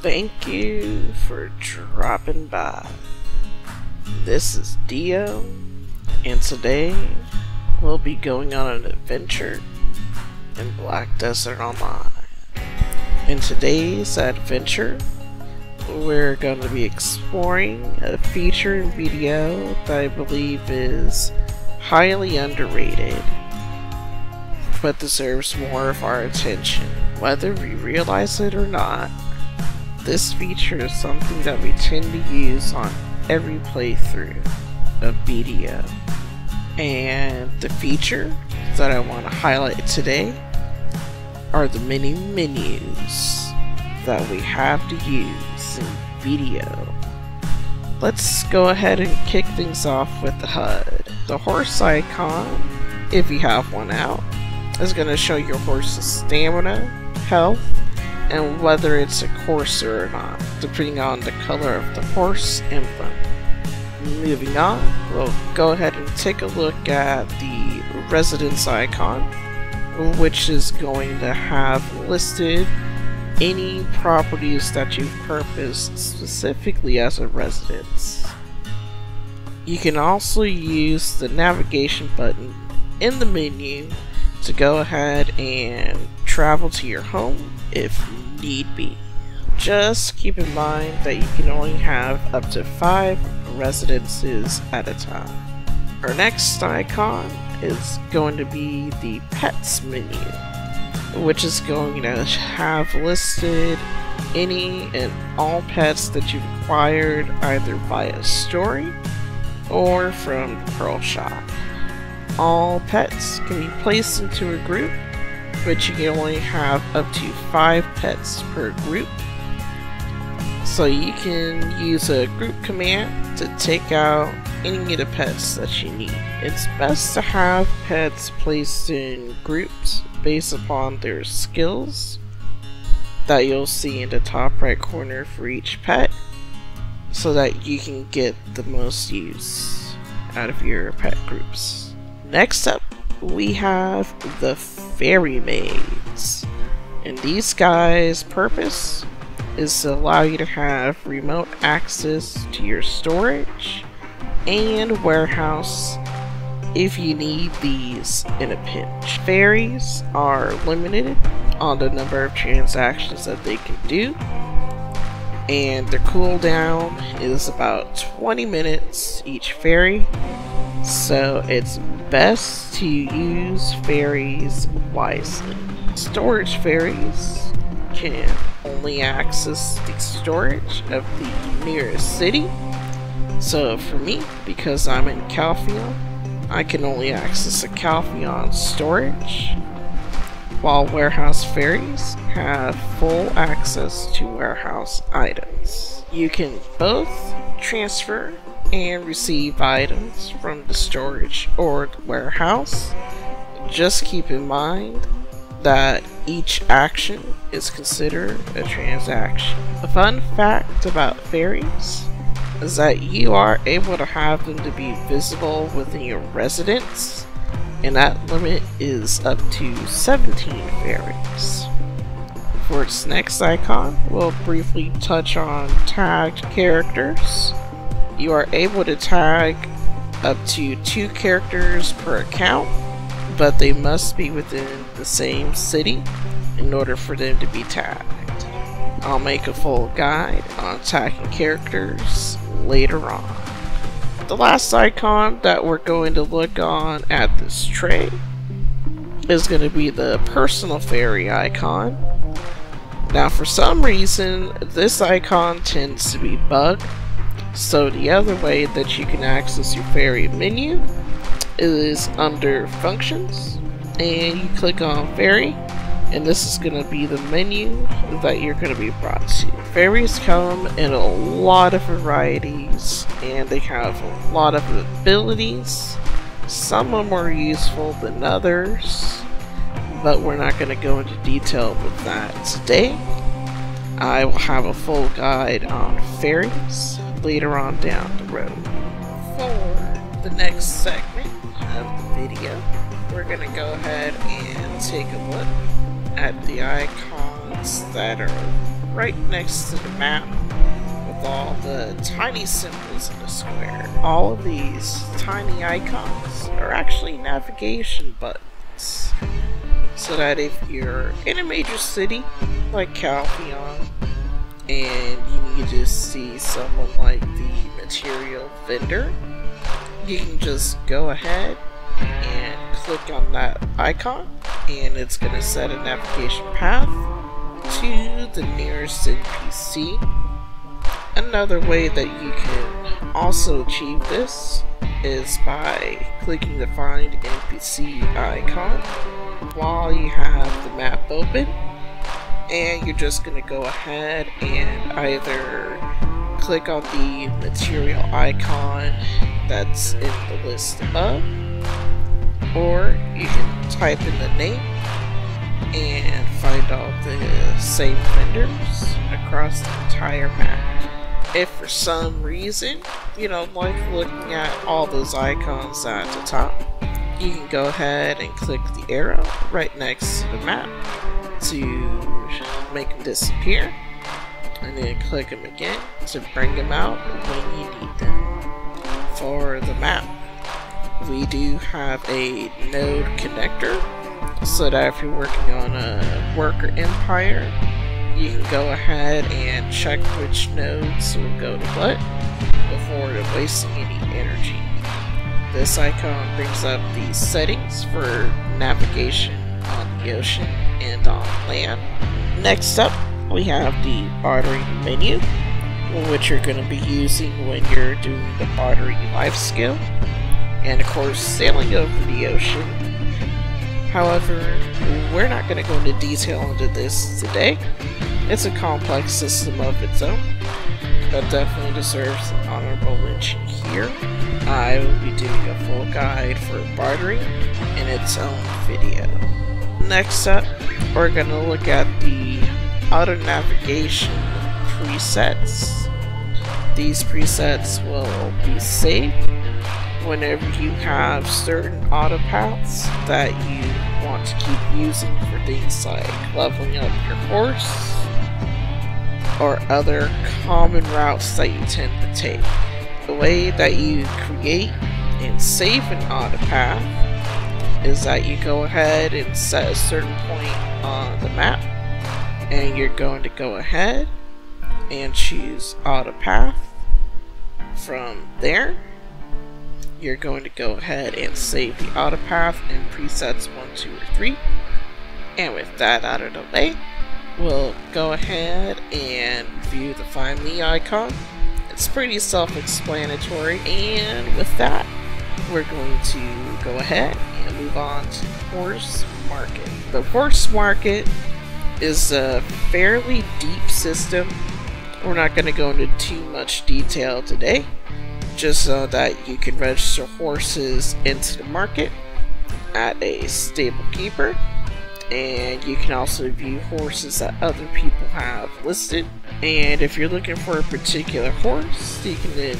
Thank you for dropping by. This is Dio, and today we'll be going on an adventure in Black Desert Online. In today's adventure, we're going to be exploring a feature in video that I believe is highly underrated but deserves more of our attention. Whether we realize it or not, this feature is something that we tend to use on every playthrough of BDO. And the feature that I want to highlight today are the many menus that we have to use in BDO. Let's go ahead and kick things off with the HUD. The horse icon, if you have one out, is going to show your horse's stamina, health, and whether it's a courser or not, depending on the color of the horse emblem. Moving on, we'll go ahead and take a look at the residence icon, which is going to have listed any properties that you've purposed specifically as a residence. You can also use the navigation button in the menu to go ahead and travel to your home if need be. Just keep in mind that you can only have up to five residences at a time. Our next icon is going to be the pets menu, which is going to have listed any and all pets that you've acquired either via story or from Pearl Shop. All pets can be placed into a group, but you can only have up to 5 pets per group. So you can use a group command to take out any of the pets that you need. It's best to have pets placed in groups based upon their skills that you'll see in the top right corner for each pet so that you can get the most use out of your pet groups. Next up, we have the Fairy Maids. And these guys' purpose is to allow you to have remote access to your storage and warehouse if you need these in a pinch. Fairies are limited on the number of transactions that they can do and their cooldown is about 20 minutes each fairy so it's best to use fairies wisely. Storage fairies can only access the storage of the nearest city. So for me, because I'm in Calpheon, I can only access a Calpheon storage, while warehouse fairies have full access to warehouse items. You can both transfer and receive items from the storage or the warehouse. Just keep in mind that each action is considered a transaction. A fun fact about fairies is that you are able to have them to be visible within your residence, and that limit is up to 17 fairies. For its next icon, we'll briefly touch on tagged characters you are able to tag up to two characters per account, but they must be within the same city in order for them to be tagged. I'll make a full guide on tagging characters later on. The last icon that we're going to look on at this tray is going to be the personal fairy icon. Now for some reason this icon tends to be bugged so the other way that you can access your fairy menu is under functions and you click on fairy and this is going to be the menu that you're going to be brought to. Fairies come in a lot of varieties and they have a lot of abilities. Some are more useful than others, but we're not going to go into detail with that today. I will have a full guide on fairies later on down the road. For the next segment of the video, we're going to go ahead and take a look at the icons that are right next to the map with all the tiny symbols in the square. All of these tiny icons are actually navigation buttons. So that if you're in a major city like Calpheon and you need to see someone like the material vendor, you can just go ahead and click on that icon and it's going to set a navigation path to the nearest NPC. Another way that you can also achieve this is by clicking the find NPC icon while you have the map open and you're just to go ahead and either click on the material icon that's in the list above or you can type in the name and find all the same vendors across the entire map. If for some reason you don't like looking at all those icons at the top, you can go ahead and click the arrow right next to the map to make them disappear and then click them again to bring them out when you need them. For the map, we do have a node connector so that if you're working on a worker empire you can go ahead and check which nodes will go to what before wasting any energy. This icon brings up the settings for navigation on the ocean and on land. Next up, we have the bartering menu, which you're going to be using when you're doing the bartering life skill and of course sailing over the ocean. However, we're not going to go into detail into this today. It's a complex system of its own but definitely deserves an honorable mention here. I will be doing a full guide for bartering in its own video. Next up, we're going to look at the auto navigation presets. These presets will be saved whenever you have certain auto paths that you want to keep using for things like leveling up your horse or other common routes that you tend to take. The way that you create and save an auto path is that you go ahead and set a certain point on the map and you're going to go ahead and choose auto path from there you're going to go ahead and save the auto path in presets 1, 2, or 3. And with that out of the way, we'll go ahead and view the Find Me icon. It's pretty self-explanatory, and with that, we're going to go ahead and move on to Horse Market. The Horse Market is a fairly deep system. We're not going to go into too much detail today just so that you can register horses into the market at a stable keeper and you can also view horses that other people have listed and if you're looking for a particular horse you can then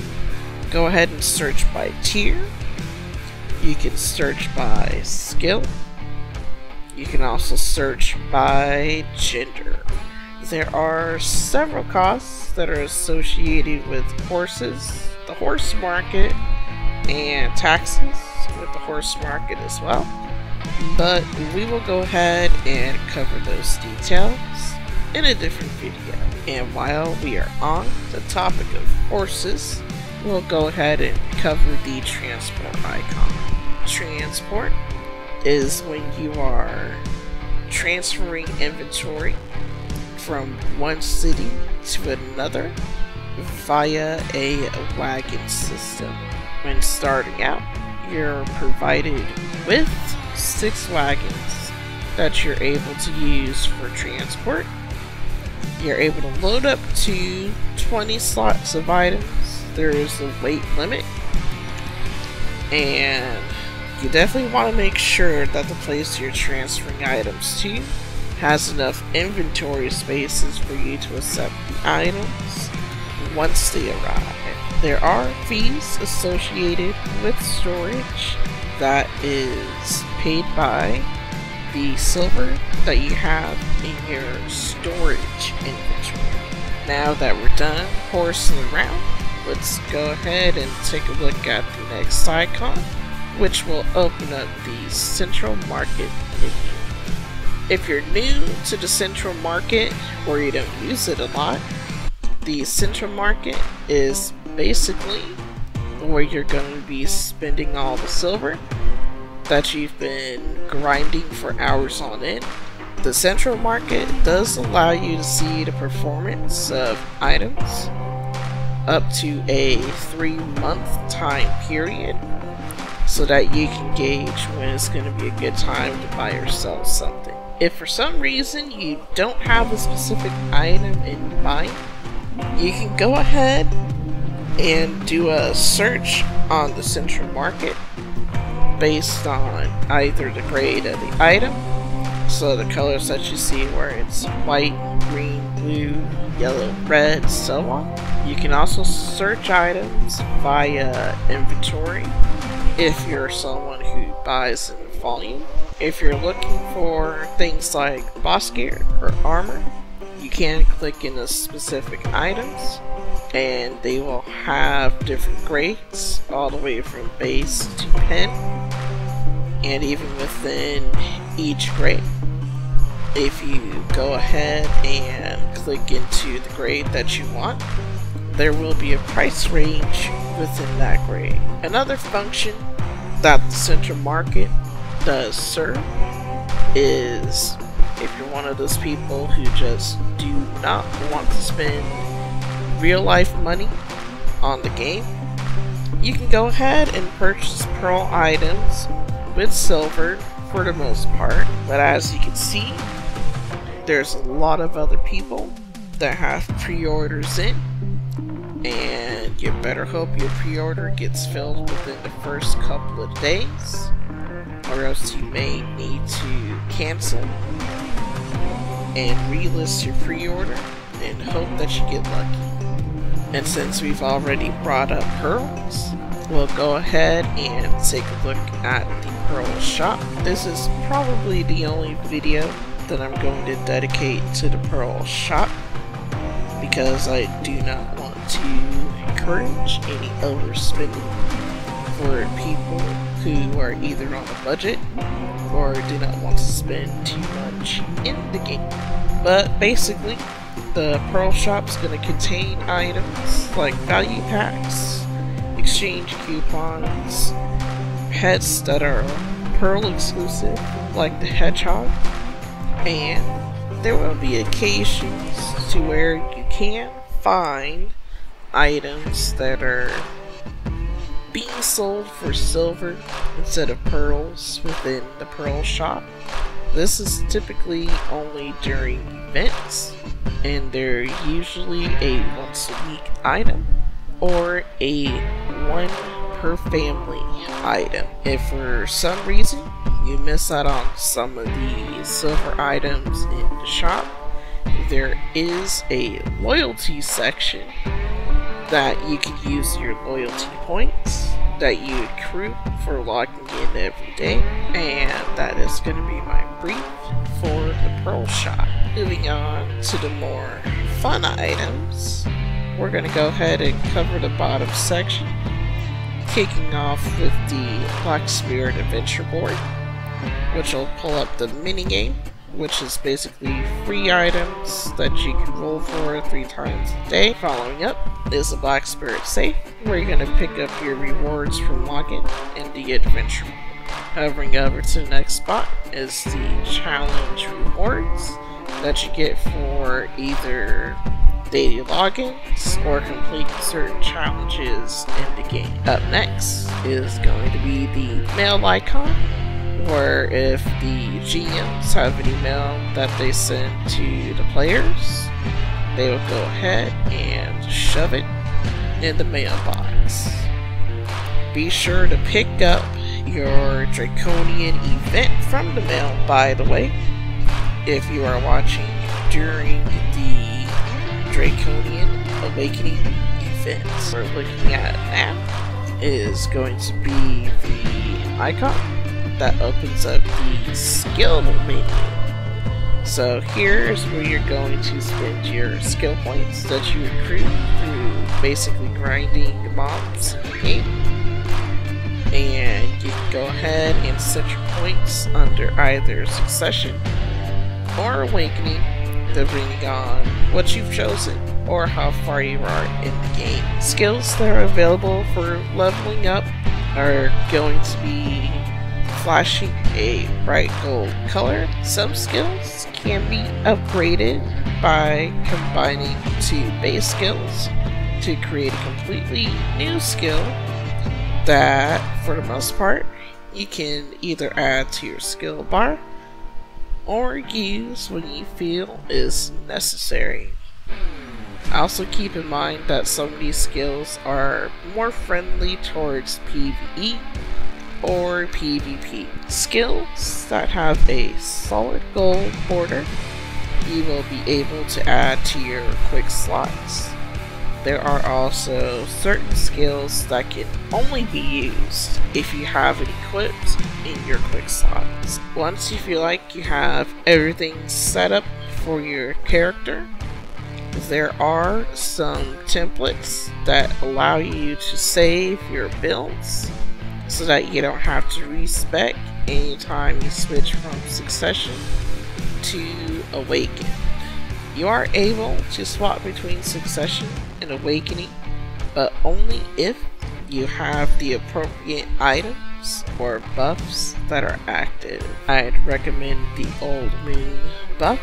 go ahead and search by tier you can search by skill you can also search by gender there are several costs that are associated with horses the horse market and taxes with the horse market as well. But we will go ahead and cover those details in a different video. And while we are on the topic of horses, we'll go ahead and cover the transport icon. Transport is when you are transferring inventory from one city to another via a wagon system. When starting out, you're provided with six wagons that you're able to use for transport. You're able to load up to 20 slots of items. There is a weight limit. And you definitely want to make sure that the place you're transferring items to has enough inventory spaces for you to accept the items once they arrive. There are fees associated with storage that is paid by the silver that you have in your storage inventory. Now that we're done horsing around, let's go ahead and take a look at the next icon, which will open up the Central Market menu. If you're new to the Central Market or you don't use it a lot, the Central Market is basically where you're going to be spending all the silver that you've been grinding for hours on end. The Central Market does allow you to see the performance of items up to a three month time period so that you can gauge when it's going to be a good time to buy or sell something. If for some reason you don't have a specific item in mind, you can go ahead and do a search on the central market based on either the grade of the item, so the colors that you see where it's white, green, blue, yellow, red, so on. You can also search items via inventory if you're someone who buys in volume. If you're looking for things like boss gear or armor, you can click into specific items and they will have different grades all the way from base to pen and even within each grade if you go ahead and click into the grade that you want there will be a price range within that grade another function that the central market does serve is if you're one of those people who just do not want to spend real life money on the game, you can go ahead and purchase pearl items with silver for the most part. But as you can see, there's a lot of other people that have pre-orders in and you better hope your pre-order gets filled within the first couple of days or else you may need to cancel and relist your pre-order and hope that you get lucky. And since we've already brought up pearls, we'll go ahead and take a look at the pearl shop. This is probably the only video that I'm going to dedicate to the pearl shop because I do not to encourage any overspending for people who are either on a budget or do not want to spend too much in the game. But basically, the Pearl Shop is going to contain items like value packs, exchange coupons, pets that are Pearl exclusive, like the Hedgehog, and there will be occasions to where you can find items that are being sold for silver instead of pearls within the pearl shop. This is typically only during events, and they're usually a once a week item or a one per family item. If for some reason you miss out on some of the silver items in the shop, there is a loyalty section that you can use your loyalty points that you accrue for logging in every day. And that is going to be my brief for the Pearl Shop. Moving on to the more fun items, we're going to go ahead and cover the bottom section, kicking off with the Black Spirit Adventure Board, which will pull up the mini game which is basically free items that you can roll for three times a day. Following up is the Black Spirit Safe, where you're going to pick up your rewards from login in the adventure. Hovering over to the next spot is the challenge rewards that you get for either daily logins or completing certain challenges in the game. Up next is going to be the mail icon where if the GMs have an email that they send to the players, they will go ahead and shove it in the mailbox. Be sure to pick up your Drakania event from the mail, by the way, if you are watching during the Drakania Awakening event. We're looking at now is going to be the icon that opens up the skill menu. So here's where you're going to spend your skill points that you accrue through basically grinding mobs in the game. And you can go ahead and set your points under either Succession or Awakening, depending on what you've chosen or how far you are in the game. Skills that are available for leveling up are going to be flashing a bright gold color. Some skills can be upgraded by combining two base skills to create a completely new skill that, for the most part, you can either add to your skill bar or use when you feel is necessary. Also keep in mind that some of these skills are more friendly towards PvE or PvP. Skills that have a solid gold border you will be able to add to your quick slots. There are also certain skills that can only be used if you have it equipped in your quick slots. Once you feel like you have everything set up for your character, there are some templates that allow you to save your builds so that you don't have to respec anytime you switch from Succession to Awaken. You are able to swap between Succession and Awakening, but only if you have the appropriate items or buffs that are active. I'd recommend the Old Moon buff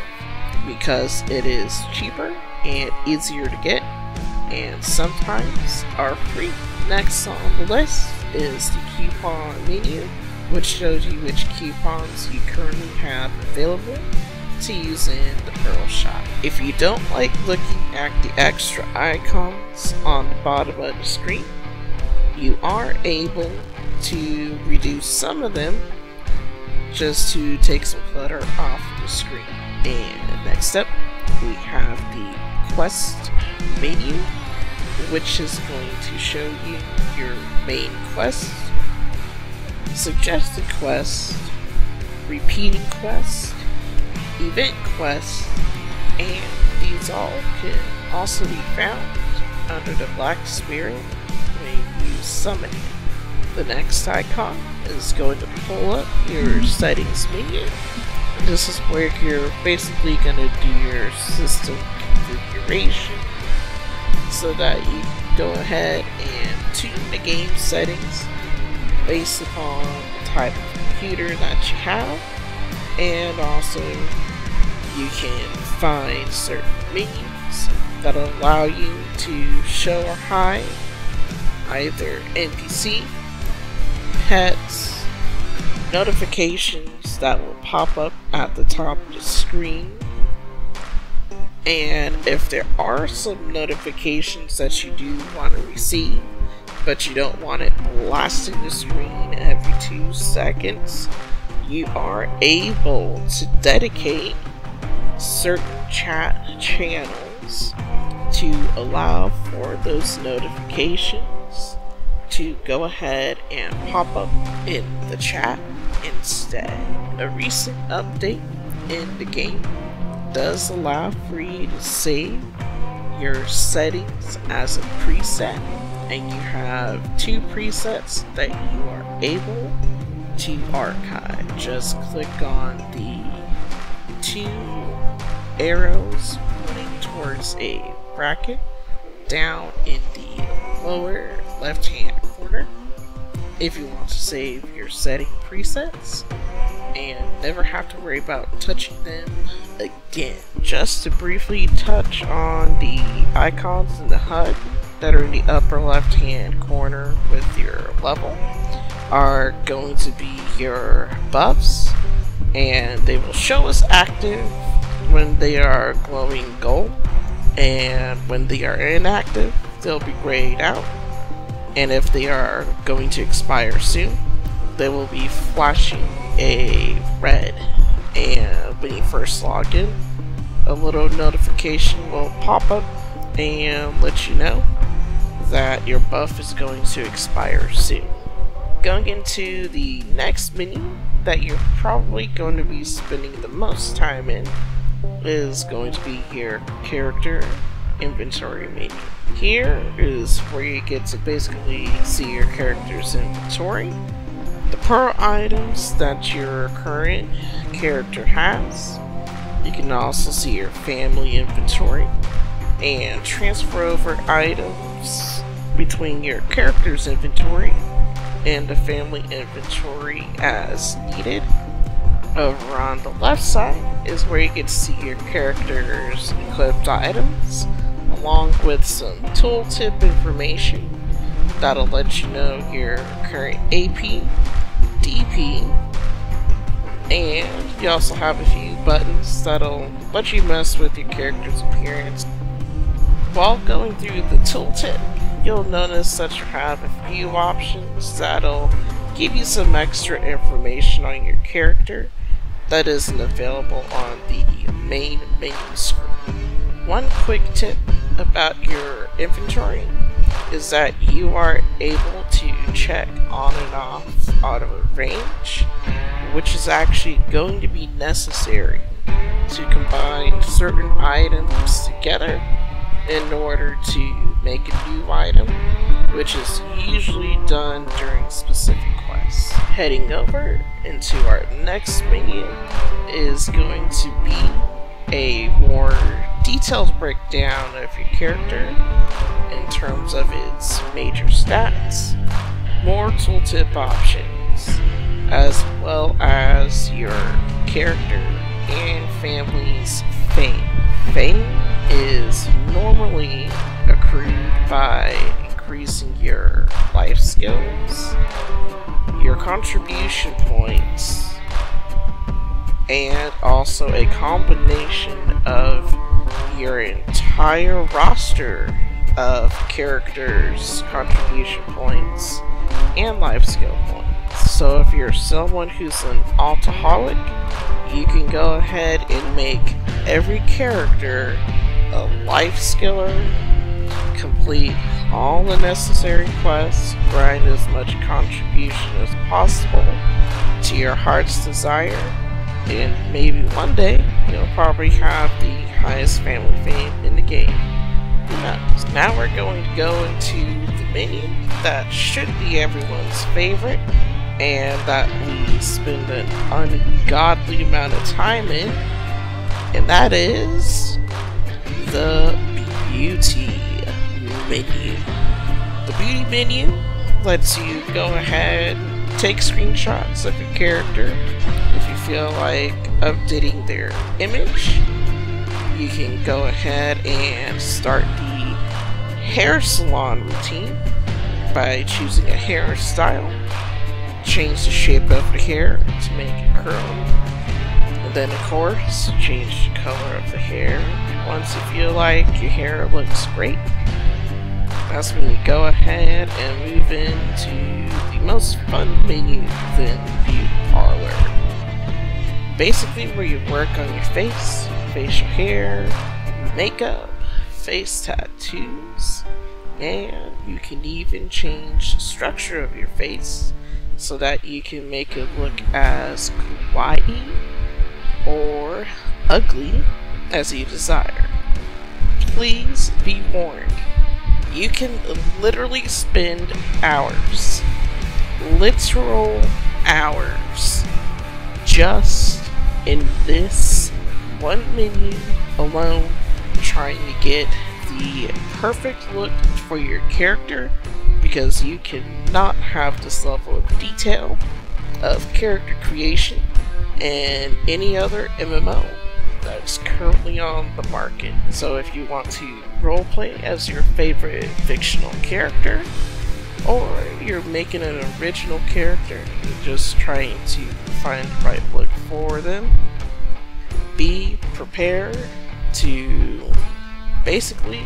because it is cheaper and easier to get and sometimes are free. Next on the list is the coupon menu, which shows you which coupons you currently have available to use in the Pearl Shop. If you don't like looking at the extra icons on the bottom of the screen, you are able to reduce some of them just to take some clutter off the screen. And next up, we have the quest menu, which is going to show you your main quest, suggested quest, repeating quest, event quest, and these all can also be found under the Black Spirit when you summon it. The next icon is going to pull up your settings menu. This is where you're basically going to do your system configuration so that you go ahead and tune the game settings based upon the type of computer that you have and also you can find certain menus that allow you to show or hide either NPC, pets, notifications that will pop up at the top of the screen. And if there are some notifications that you do want to receive, but you don't want it blasting the screen every two seconds, you are able to dedicate certain chat channels to allow for those notifications to go ahead and pop up in the chat instead. A recent update in the game does allow for you to save your settings as a preset and you have two presets that you are able to archive. Just click on the two arrows pointing towards a bracket down in the lower left hand corner if you want to save your setting presets and never have to worry about touching them again. Just to briefly touch on the icons in the HUD that are in the upper left hand corner with your level are going to be your buffs and they will show us active when they are glowing gold and when they are inactive they'll be grayed out and if they are going to expire soon they will be flashing a red and when you first log in a little notification will pop up and let you know that your buff is going to expire soon. Going into the next menu that you're probably going to be spending the most time in is going to be your character inventory menu. Here is where you get to basically see your character's inventory, the pro items that your current character has. You can also see your family inventory and transfer over items between your character's inventory and the family inventory as needed. Over on the left side is where you to see your character's equipped items, along with some tooltip information that'll let you know your current AP, DP, and you also have a few buttons that'll let you mess with your character's appearance. While going through the tooltip, you'll notice that you have a few options that'll give you some extra information on your character that isn't available on the main menu screen. One quick tip about your inventory is that you are able to check on and off auto range, which is actually going to be necessary to combine certain items together in order to make a new item, which is usually done during specific quests. Heading over into our next menu is going to be a more detailed breakdown of your character in terms of its major stats, more tooltip options, as well as your character and family's fame. Fame is normally accrued by increasing your life skills, your contribution points, and also a combination of your entire roster of characters' contribution points and life skill points. So if you're someone who's an alcoholic, you can go ahead and make every character a life skiller, complete all the necessary quests, grind as much contribution as possible to your heart's desire, and maybe one day you'll probably have the highest family fame in the game. Now, now we're going to go into the menu that should be everyone's favorite and that we spend an ungodly amount of time in, and that is the beauty menu. The beauty menu lets you go ahead take screenshots of your character feel like updating their image you can go ahead and start the hair salon routine by choosing a hairstyle change the shape of the hair to make it curly and then of course change the color of the hair once you feel like your hair looks great that's when you go ahead and move into the most fun menu within parlor. Basically where you work on your face, facial hair, makeup, face tattoos, and you can even change the structure of your face so that you can make it look as kawaii or ugly as you desire. Please be warned you can literally spend hours, literal hours, just in this one menu alone trying to get the perfect look for your character because you cannot have this level of detail of character creation and any other MMO that's currently on the market. So if you want to roleplay as your favorite fictional character, or you're making an original character and just trying to find the right look for them, be prepared to basically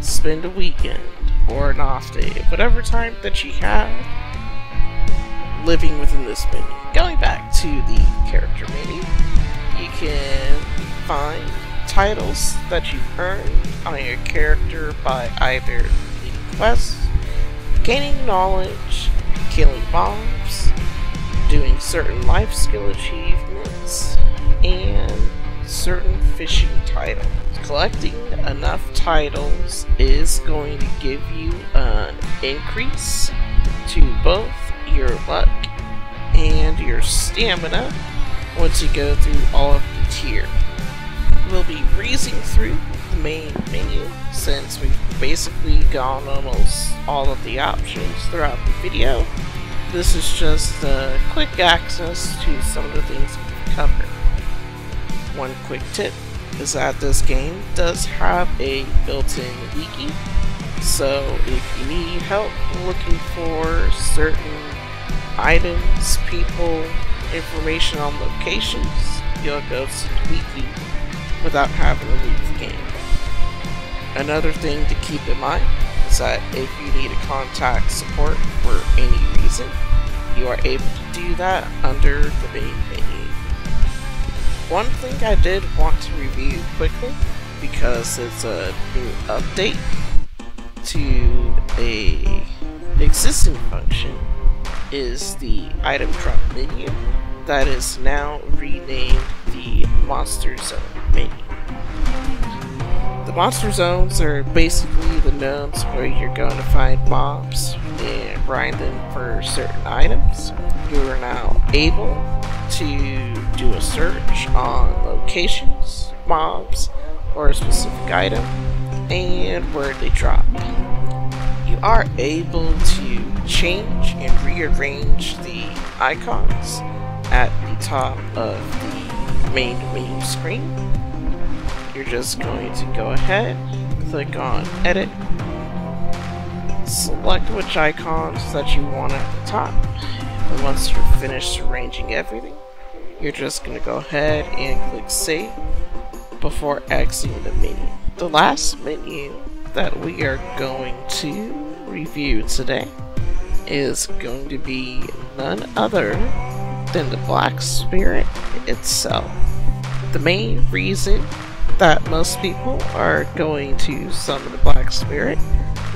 spend a weekend or an off day, whatever time that you have living within this menu. Going back to the character menu, you can find titles that you've earned on your character by either quests, gaining knowledge, killing mobs, doing certain life skill achievements, and certain fishing titles. Collecting enough titles is going to give you an increase to both your luck and your stamina once you go through all of the tier. We'll be breezing through the main menu since we've basically gone almost all of the options throughout the video. This is just a quick access to some of the things we've covered. One quick tip is that this game does have a built-in wiki, so if you need help looking for certain items, people, information on locations, you'll go to the wiki without having to leave. Another thing to keep in mind is that if you need to contact support for any reason, you are able to do that under the main menu. One thing I did want to review quickly, because it's a new update to a existing function, is the item drop menu that is now renamed the Monster Zone menu. The Monster Zones are basically the zones where you're going to find mobs and grind them for certain items. You are now able to do a search on locations, mobs, or a specific item, and where they drop. You are able to change and rearrange the icons at the top of the main menu screen. You're just going to go ahead, click on edit, select which icons that you want at the top, and once you're finished arranging everything, you're just going to go ahead and click save before exiting the menu. The last menu that we are going to review today is going to be none other than the Black Spirit itself. The main reason that most people are going to summon the Black Spirit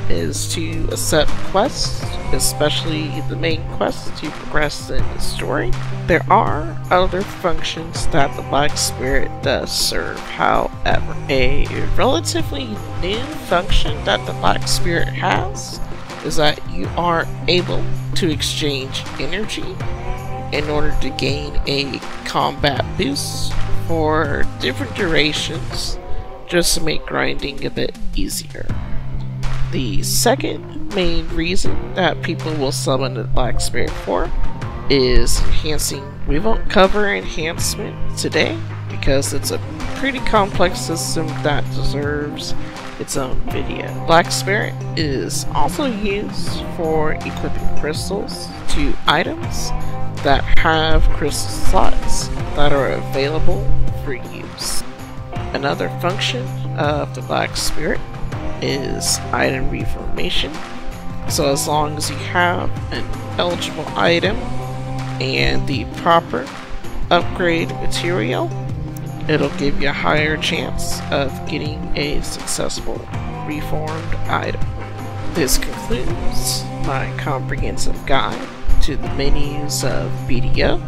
is to accept quests, especially the main quest to progress in the story. There are other functions that the Black Spirit does serve, however. A relatively new function that the Black Spirit has is that you are able to exchange energy in order to gain a combat boost for different durations just to make grinding a bit easier. The second main reason that people will summon the Black Spirit for is enhancing. We won't cover enhancement today because it's a pretty complex system that deserves its own video. Black Spirit is also used for equipping crystals to items that have crystal slots that are available for use. Another function of the Black Spirit is item reformation. So as long as you have an eligible item and the proper upgrade material, it'll give you a higher chance of getting a successful reformed item. This concludes my comprehensive guide to the menus of BDO,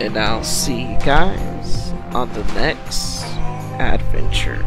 and I'll see you guys on the next adventure.